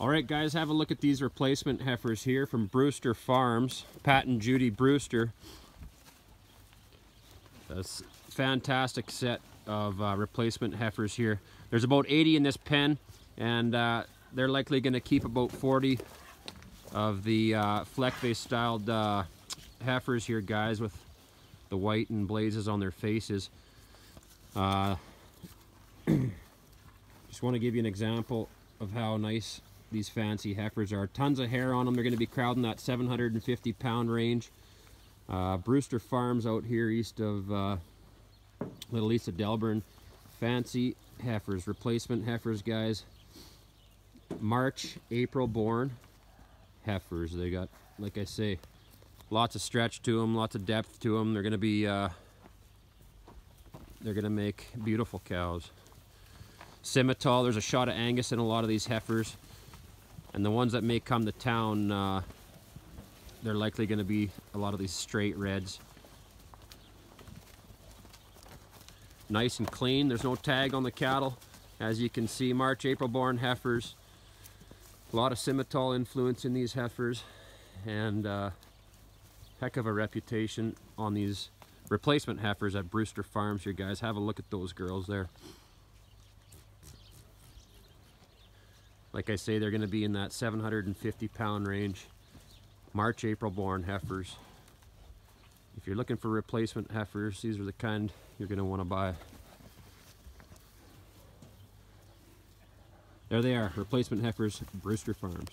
All right, guys, have a look at these replacement heifers here from Brewster Farms. Pat and Judy Brewster. That's fantastic set of uh, replacement heifers here. There's about 80 in this pen, and uh, they're likely going to keep about 40 of the uh, Fleckvieh styled uh, heifers here, guys, with the white and blazes on their faces. Uh, just want to give you an example of how nice these fancy heifers are. Tons of hair on them. They're going to be crowding that 750 pound range. Uh, Brewster Farms out here east of uh, Little East of Delburne. Fancy heifers, replacement heifers, guys. March, April born heifers. They got, like I say, lots of stretch to them, lots of depth to them. They're going to be, uh, they're going to make beautiful cows. Simmental, there's a shot of Angus in a lot of these heifers. And the ones that may come to town, uh, they're likely going to be a lot of these straight reds. Nice and clean. There's no tag on the cattle. As you can see, March, April born heifers. A lot of Simmental influence in these heifers. And uh, heck of a reputation on these replacement heifers at Brewster Farms here, guys. Have a look at those girls there. Like I say, they're going to be in that 750 pound range. March, April born heifers. If you're looking for replacement heifers, these are the kind you're going to want to buy. There they are, replacement heifers, Brewster Farms.